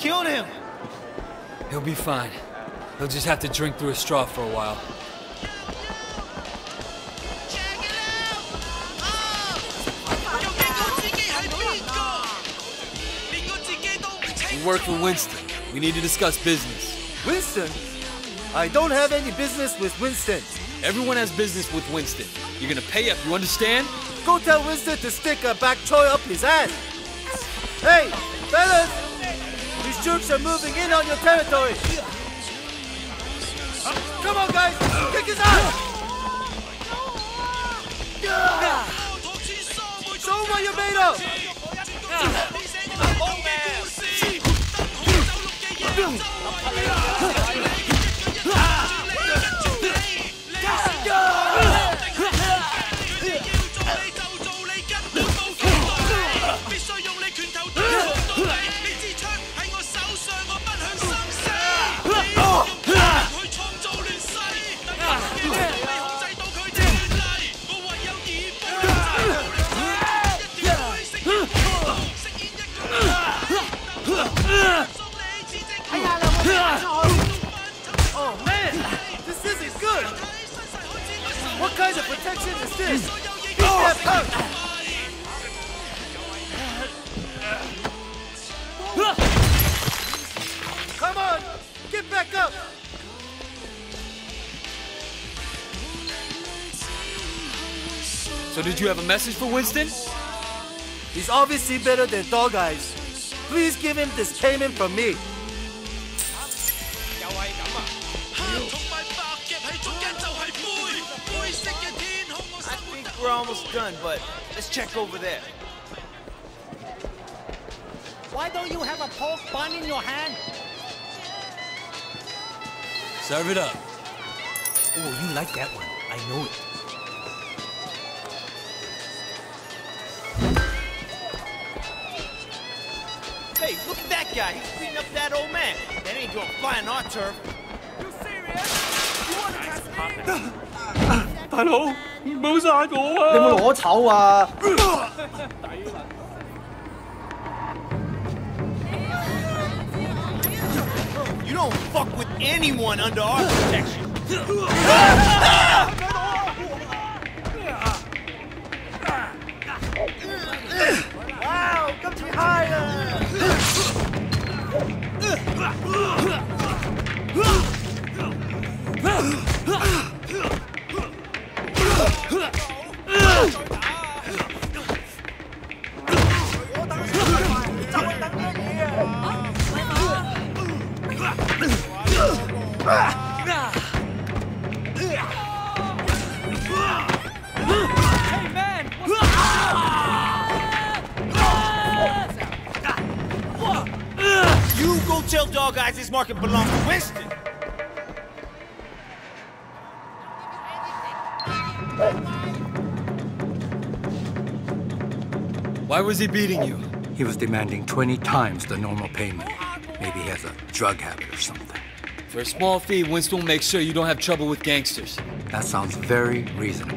killed him. He'll be fine. He'll just have to drink through a straw for a while. We work for Winston. We need to discuss business. Winston? I don't have any business with Winston. Everyone has business with Winston. You're gonna pay up, you understand? Go tell Winston to stick a bok choy up his ass. Hey, fellas! These troops are moving in on your territory. Come on, guys! Kick his ass! Show him what you're made of! What kind of protection is this? Mm. Beat that oh. punk! Come on, get back up. So did you have a message for Winston? He's obviously better than Dog Eyes. Please give him this payment from me. We're almost done, but let's check over there. Why don't you have a pork bun in your hand? Serve it up. Oh, you like that one. I know it. Hey, look at that guy. He's beating up that old man. That ain't gonna fly on our turf. 大佬，唔好殺我啊！你有冇攞籌啊？You don't fuck with anyone under our protection. Wow, come to higher! You go tell Dog Eyes this market belongs to Winston. Why was he beating you? He was demanding 20 times the normal payment. Maybe he has a drug habit or something. For a small fee, Winston will make sure you don't have trouble with gangsters. That sounds very reasonable.